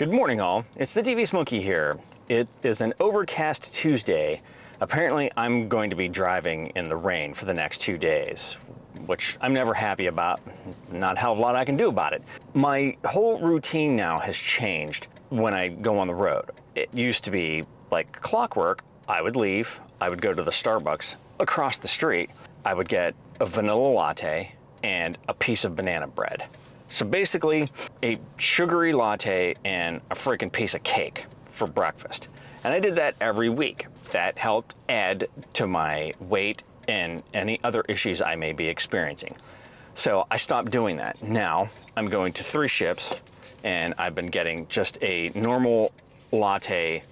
Good morning, all. It's the DVS Monkey here. It is an overcast Tuesday. Apparently, I'm going to be driving in the rain for the next two days, which I'm never happy about. Not a hell of a lot I can do about it. My whole routine now has changed when I go on the road. It used to be like clockwork. I would leave, I would go to the Starbucks across the street, I would get a vanilla latte and a piece of banana bread. So basically, a sugary latte and a freaking piece of cake for breakfast. And I did that every week. That helped add to my weight and any other issues I may be experiencing. So I stopped doing that. Now I'm going to three ships and I've been getting just a normal latte,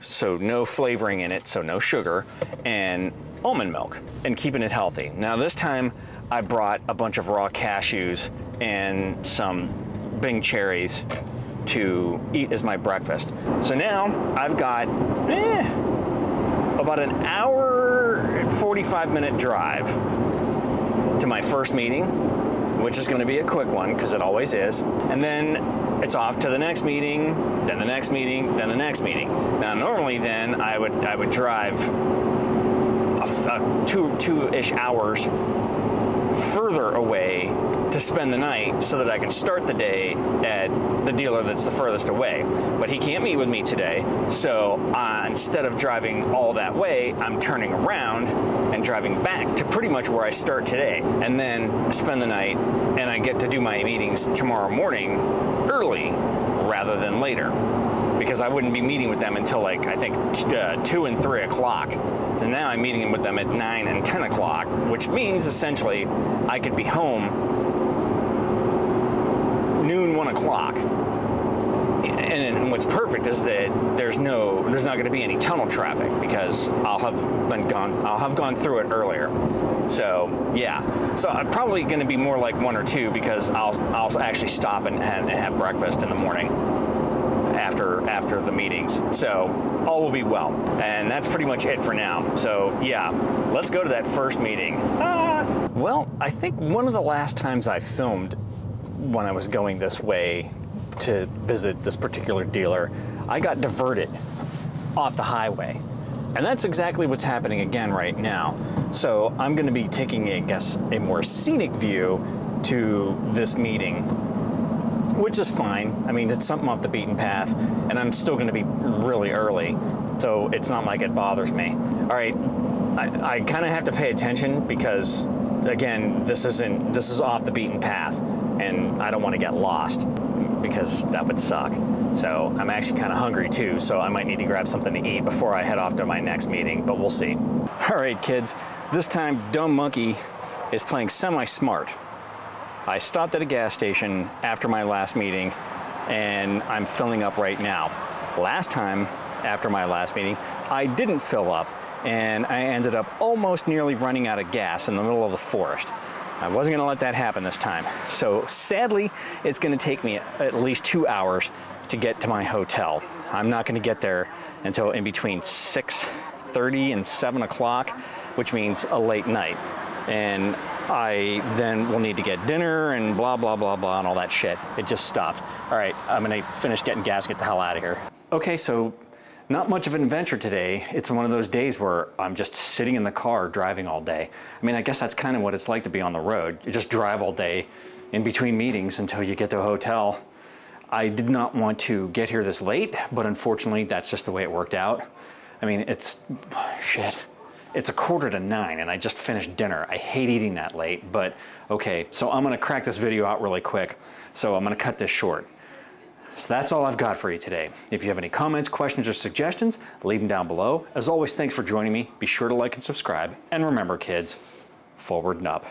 so no flavoring in it, so no sugar, and almond milk, and keeping it healthy. Now this time I brought a bunch of raw cashews and some Bing cherries to eat as my breakfast. So now I've got eh, about an hour and 45 minute drive to my first meeting, which is gonna be a quick one because it always is. And then it's off to the next meeting, then the next meeting, then the next meeting. Now normally then I would I would drive a, a two two-ish hours further away to spend the night so that I can start the day at the dealer that's the furthest away. But he can't meet with me today, so uh, instead of driving all that way, I'm turning around and driving back to pretty much where I start today, and then spend the night, and I get to do my meetings tomorrow morning early rather than later because I wouldn't be meeting with them until like I think uh, two and three o'clock. So now I'm meeting with them at nine and ten o'clock, which means essentially I could be home noon, one o'clock. And, and, what's perfect is that there's no, there's not going to be any tunnel traffic because I'll have been gone, I'll have gone through it earlier. So yeah, so I'm probably going to be more like one or two because I'll, I'll actually stop and, and have breakfast in the morning after after the meetings. So all will be well. And that's pretty much it for now. So yeah, let's go to that first meeting. Ah. Well, I think one of the last times I filmed when I was going this way to visit this particular dealer, I got diverted off the highway. And that's exactly what's happening again right now. So I'm going to be taking, I guess, a more scenic view to this meeting which is fine. I mean, it's something off the beaten path, and I'm still going to be really early, so it's not like it bothers me. All right, I, I kind of have to pay attention because, again, this isn't this is off the beaten path, and I don't want to get lost because that would suck. So I'm actually kind of hungry too, so I might need to grab something to eat before I head off to my next meeting, but we'll see. All right, kids, this time Dumb Monkey is playing semi-smart. I stopped at a gas station after my last meeting and I'm filling up right now. Last time, after my last meeting, I didn't fill up and I ended up almost nearly running out of gas in the middle of the forest. I wasn't gonna let that happen this time. So sadly, it's gonna take me at least two hours to get to my hotel. I'm not gonna get there until in between 6.30 and 7 o'clock, which means a late night. And I then will need to get dinner and blah, blah, blah, blah, and all that shit. It just stopped. All right, I'm gonna finish getting gas, get the hell out of here. Okay, so not much of an adventure today. It's one of those days where I'm just sitting in the car driving all day. I mean, I guess that's kind of what it's like to be on the road. You just drive all day in between meetings until you get to a hotel. I did not want to get here this late, but unfortunately, that's just the way it worked out. I mean, it's shit. It's a quarter to nine and I just finished dinner. I hate eating that late, but okay. So I'm gonna crack this video out really quick. So I'm gonna cut this short. So that's all I've got for you today. If you have any comments, questions, or suggestions, leave them down below. As always, thanks for joining me. Be sure to like and subscribe. And remember, kids, forward and up.